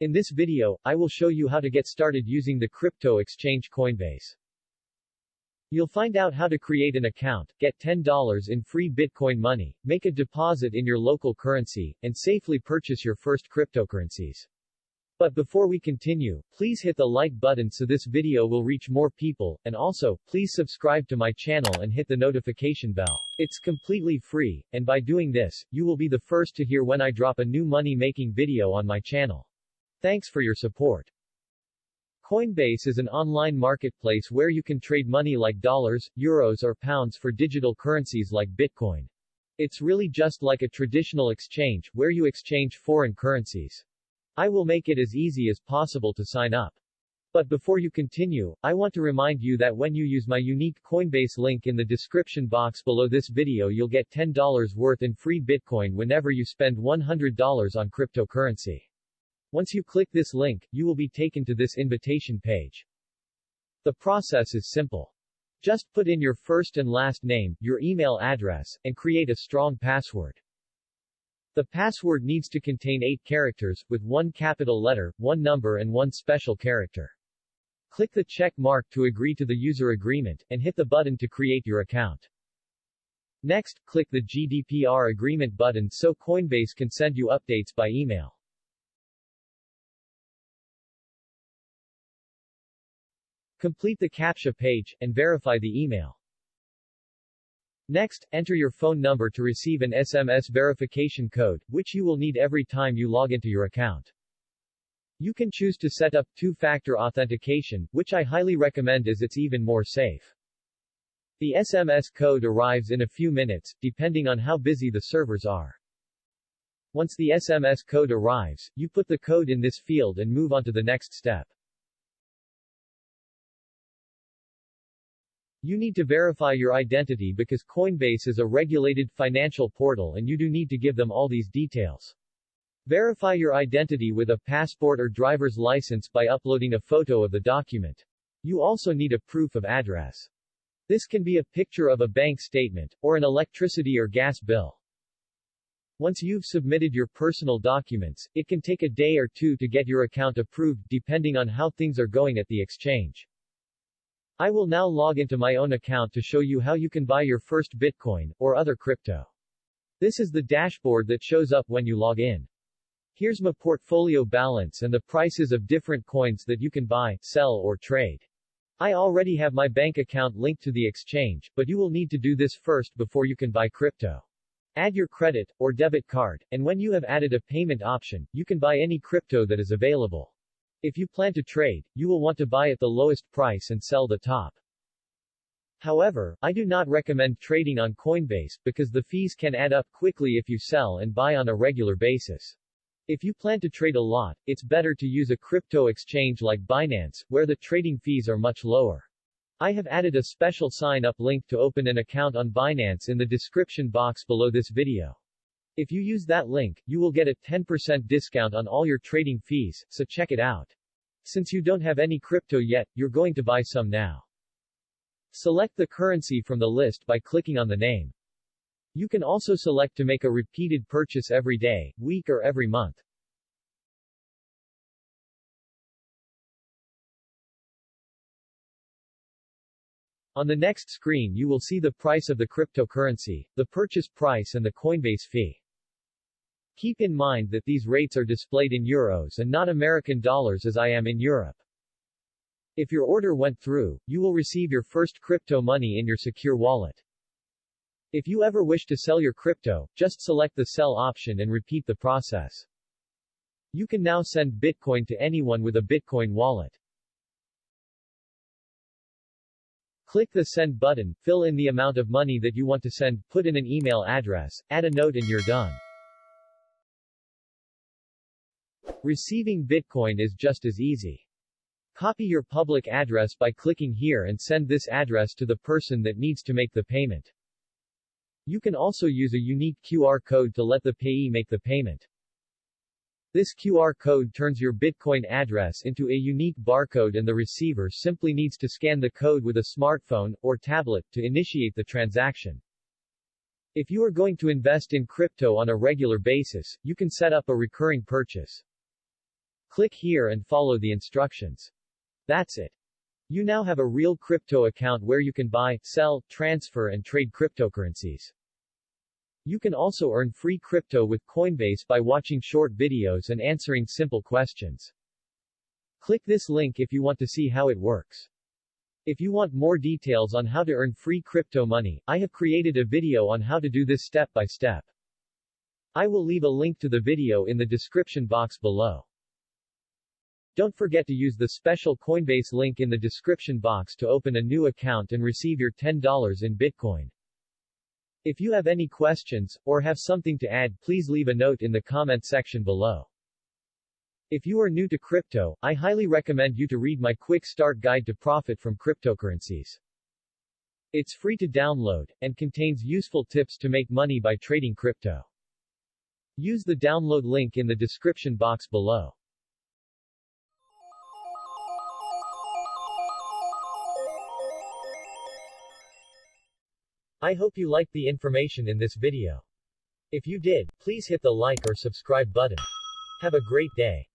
In this video, I will show you how to get started using the crypto exchange Coinbase. You'll find out how to create an account, get $10 in free Bitcoin money, make a deposit in your local currency, and safely purchase your first cryptocurrencies. But before we continue, please hit the like button so this video will reach more people, and also, please subscribe to my channel and hit the notification bell. It's completely free, and by doing this, you will be the first to hear when I drop a new money-making video on my channel. Thanks for your support. Coinbase is an online marketplace where you can trade money like dollars, euros or pounds for digital currencies like Bitcoin. It's really just like a traditional exchange, where you exchange foreign currencies. I will make it as easy as possible to sign up. But before you continue, I want to remind you that when you use my unique Coinbase link in the description box below this video you'll get $10 worth in free Bitcoin whenever you spend $100 on cryptocurrency. Once you click this link, you will be taken to this invitation page. The process is simple. Just put in your first and last name, your email address, and create a strong password. The password needs to contain 8 characters, with one capital letter, one number and one special character. Click the check mark to agree to the user agreement, and hit the button to create your account. Next, click the GDPR agreement button so Coinbase can send you updates by email. Complete the CAPTCHA page, and verify the email. Next, enter your phone number to receive an SMS verification code, which you will need every time you log into your account. You can choose to set up two-factor authentication, which I highly recommend as it's even more safe. The SMS code arrives in a few minutes, depending on how busy the servers are. Once the SMS code arrives, you put the code in this field and move on to the next step. You need to verify your identity because Coinbase is a regulated financial portal and you do need to give them all these details. Verify your identity with a passport or driver's license by uploading a photo of the document. You also need a proof of address. This can be a picture of a bank statement, or an electricity or gas bill. Once you've submitted your personal documents, it can take a day or two to get your account approved depending on how things are going at the exchange. I will now log into my own account to show you how you can buy your first Bitcoin, or other crypto. This is the dashboard that shows up when you log in. Here's my portfolio balance and the prices of different coins that you can buy, sell or trade. I already have my bank account linked to the exchange, but you will need to do this first before you can buy crypto. Add your credit, or debit card, and when you have added a payment option, you can buy any crypto that is available. If you plan to trade, you will want to buy at the lowest price and sell the top. However, I do not recommend trading on Coinbase, because the fees can add up quickly if you sell and buy on a regular basis. If you plan to trade a lot, it's better to use a crypto exchange like Binance, where the trading fees are much lower. I have added a special sign-up link to open an account on Binance in the description box below this video. If you use that link, you will get a 10% discount on all your trading fees, so check it out. Since you don't have any crypto yet, you're going to buy some now. Select the currency from the list by clicking on the name. You can also select to make a repeated purchase every day, week or every month. On the next screen you will see the price of the cryptocurrency, the purchase price and the Coinbase fee. Keep in mind that these rates are displayed in euros and not American dollars as I am in Europe. If your order went through, you will receive your first crypto money in your secure wallet. If you ever wish to sell your crypto, just select the sell option and repeat the process. You can now send Bitcoin to anyone with a Bitcoin wallet. Click the send button, fill in the amount of money that you want to send, put in an email address, add a note and you're done. Receiving Bitcoin is just as easy. Copy your public address by clicking here and send this address to the person that needs to make the payment. You can also use a unique QR code to let the payee make the payment. This QR code turns your Bitcoin address into a unique barcode and the receiver simply needs to scan the code with a smartphone, or tablet, to initiate the transaction. If you are going to invest in crypto on a regular basis, you can set up a recurring purchase. Click here and follow the instructions. That's it. You now have a real crypto account where you can buy, sell, transfer and trade cryptocurrencies. You can also earn free crypto with Coinbase by watching short videos and answering simple questions. Click this link if you want to see how it works. If you want more details on how to earn free crypto money, I have created a video on how to do this step by step. I will leave a link to the video in the description box below. Don't forget to use the special Coinbase link in the description box to open a new account and receive your $10 in Bitcoin. If you have any questions, or have something to add, please leave a note in the comment section below. If you are new to crypto, I highly recommend you to read my quick start guide to profit from cryptocurrencies. It's free to download, and contains useful tips to make money by trading crypto. Use the download link in the description box below. I hope you liked the information in this video. If you did, please hit the like or subscribe button. Have a great day.